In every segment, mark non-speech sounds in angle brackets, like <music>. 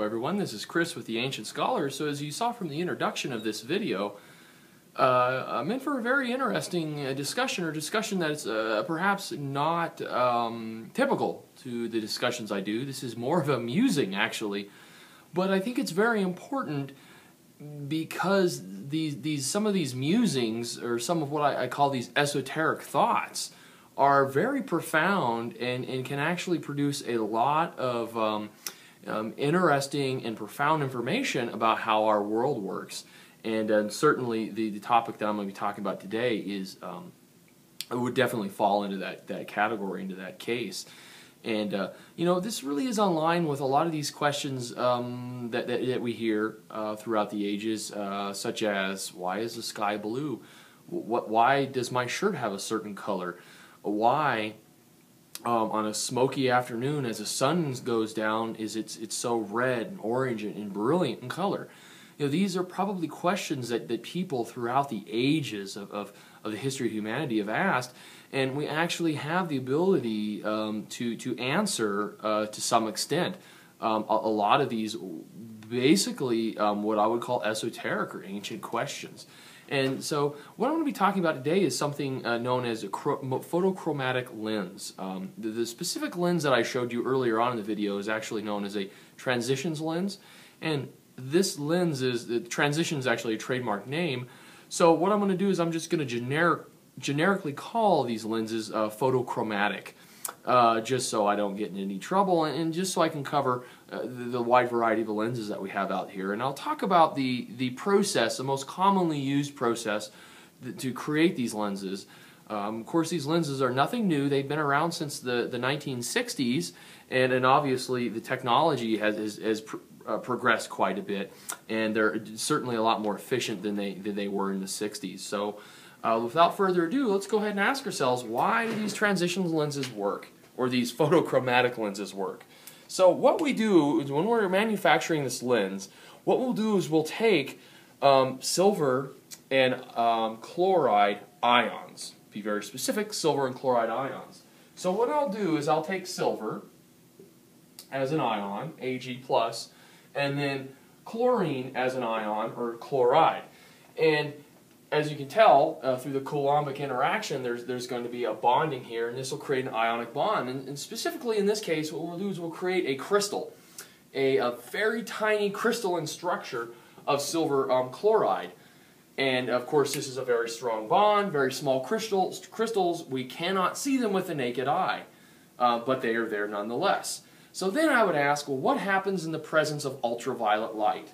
Everyone, this is Chris with the Ancient Scholars. So as you saw from the introduction of this video, uh, I'm in for a very interesting uh, discussion, or discussion that's uh, perhaps not um, typical to the discussions I do. This is more of a musing, actually, but I think it's very important because these these some of these musings, or some of what I, I call these esoteric thoughts, are very profound and, and can actually produce a lot of um, um, interesting and profound information about how our world works. And uh, certainly the, the topic that I'm going to be talking about today is, um, it would definitely fall into that, that category, into that case. And, uh, you know, this really is on line with a lot of these questions um, that, that, that, we hear uh, throughout the ages, uh, such as, why is the sky blue? What, why does my shirt have a certain color? Why um, on a smoky afternoon as the sun goes down is it's it's so red and orange and, and, brilliant in color. You know these are probably questions that, that people throughout the ages of, of, of the history of humanity have asked and we actually have the ability um, to to answer uh, to some extent. Um, a, a, lot of these basically um, what I would call esoteric or ancient questions and so what I'm going to be talking about today is something uh, known as a photochromatic lens. Um, the, the, specific lens that I showed you earlier on in the video is actually known as a transitions lens. And this lens is, the transition is actually a trademark name. So what I'm going to do is I'm just going to generic, generically call these lenses uh, photochromatic uh, just so I don't get in any trouble and just so I can cover uh, the, the, wide variety of lenses that we have out here. And I'll talk about the, the process, the most commonly used process to create these lenses. Um, of course, these lenses are nothing new. They've been around since the, the 1960s, and, and obviously the technology has, has, has pr uh, progressed quite a bit, and they're certainly a lot more efficient than they, than they were in the 60s. So uh, without further ado, let's go ahead and ask ourselves, why do these transition lenses work, or these <laughs> photochromatic lenses work? So what we do is when we're manufacturing this lens, what we'll do is we'll take um, silver and um, chloride ions. Be very specific, silver and chloride ions. So what I'll do is I'll take silver as an ion, Ag+, and then chlorine as an ion, or chloride. And as you can tell uh, through the Coulombic interaction, there's, there's going to be a bonding here, and this will create an ionic bond. And, and specifically in this case, what we'll do is we'll create a crystal, a, a very tiny crystalline structure of silver um, chloride. And of course, this is a very strong bond, very small crystals. crystals. We cannot see them with the naked eye, uh, but they are there nonetheless. So then I would ask, well, what happens in the presence of ultraviolet light?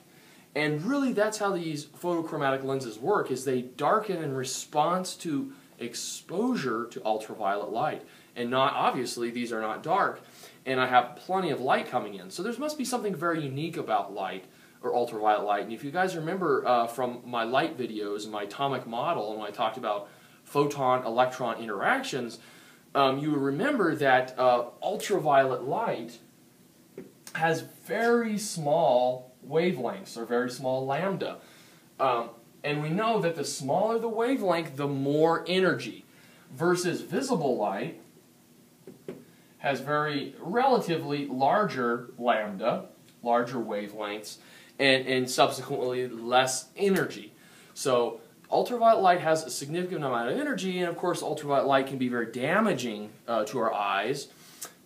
And really that's how these photochromatic lenses work is they darken in response to exposure to ultraviolet light. And not obviously these are not dark and I have plenty of light coming in. So there must be something very unique about light or ultraviolet light. And if you guys remember uh, from my light videos and my atomic model and when I talked about photon-electron interactions, um, you remember that uh, ultraviolet light has very small wavelengths or very small lambda. Um, and we know that the smaller the wavelength, the more energy. Versus visible light has very relatively larger lambda, larger wavelengths, and, and subsequently less energy. So ultraviolet light has a significant amount of energy, and of course ultraviolet light can be very damaging uh, to our eyes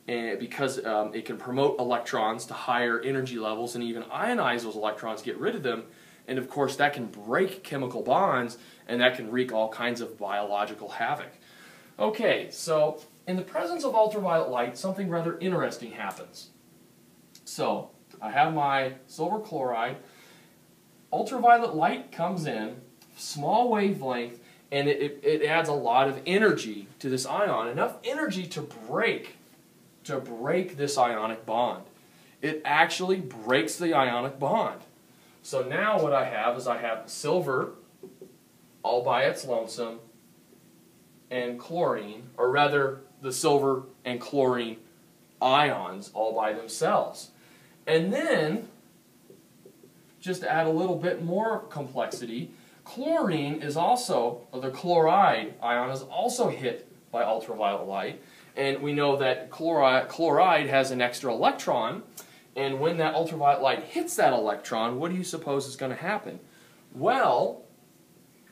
and because um, it can promote electrons to higher energy levels and even ionize those electrons, get rid of them. And of course, that can break chemical bonds and that can wreak all kinds of biological havoc. Okay, so in the presence of ultraviolet light, something rather interesting happens. So I have my silver chloride. Ultraviolet light comes in, small wavelength, and it, it, it adds a lot of energy to this ion, enough energy to break to break this ionic bond. It actually breaks the ionic bond. So now what I have is I have silver all by its lonesome and chlorine, or rather the silver and chlorine ions all by themselves. And then, just to add a little bit more complexity, chlorine is also, or the chloride ion is also hit by ultraviolet light. And we know that chloride, chloride has an extra electron, And when that ultraviolet light hits that electron, what do you suppose is going to happen? Well,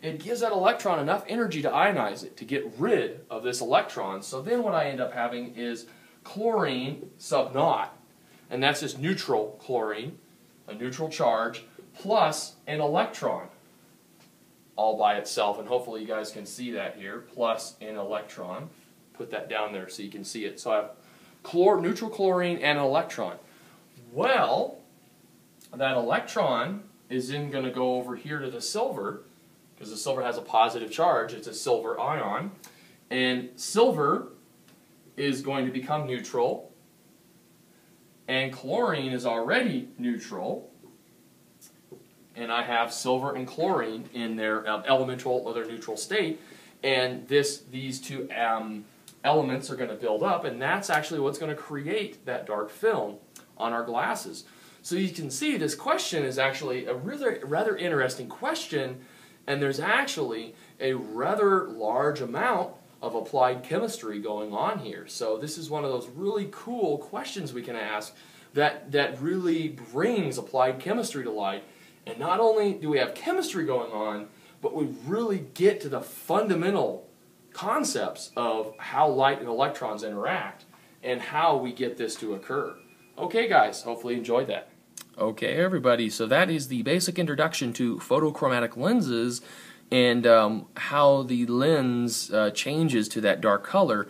it gives that electron enough energy to ionize it, to get rid of this electron. So then what I end up having is chlorine sub naught, and that's just neutral chlorine, a neutral charge, plus an electron all by itself, and hopefully you guys can see that here, plus an electron. Put that down there so you can see it. So I have chlor neutral chlorine and an electron. Well, that electron is then going to go over here to the silver, because the silver has a positive charge. It's a silver ion. And silver is going to become neutral, and chlorine is already neutral and I have silver and chlorine in their um, elemental or their neutral state, and this these two um, elements are going to build up, and that's actually what's going to create that dark film on our glasses. So you can see this question is actually a rather rather interesting question, and there's actually a rather large amount of applied chemistry going on here. So this is one of those really cool questions we can ask that that really brings applied chemistry to light and not only do we have chemistry going on, but we really get to the fundamental concepts of how light and electrons interact and how we get this to occur. Okay, guys, hopefully you enjoyed that. Okay, everybody, so that is the basic introduction to photochromatic lenses and um, how the lens uh, changes to that dark color.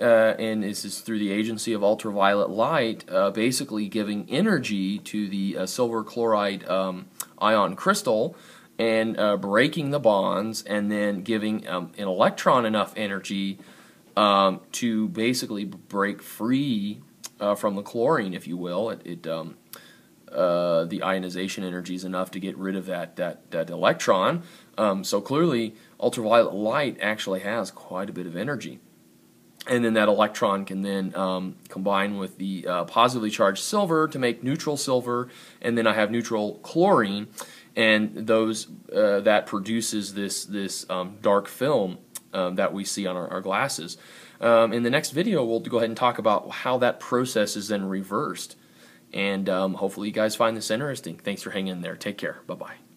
Uh, and this is through the agency of ultraviolet light, uh, basically giving energy to the uh, silver chloride um, ion crystal and uh, breaking the bonds and then giving um, an electron enough energy um, to basically break free uh, from the chlorine, if you will. It, it um, uh, the ionization energy is enough to get rid of that that that electron. Um, so clearly, ultraviolet light actually has quite a bit of energy and then that electron can then um, combine with the uh, positively charged silver to make neutral silver, and then I have neutral chlorine, and those uh, that produces this this um, dark film um, that we see on our, our glasses. Um, in the next video, we'll go ahead and talk about how that process is then reversed, and um, hopefully you guys find this interesting. Thanks for hanging in there. Take care. Bye bye.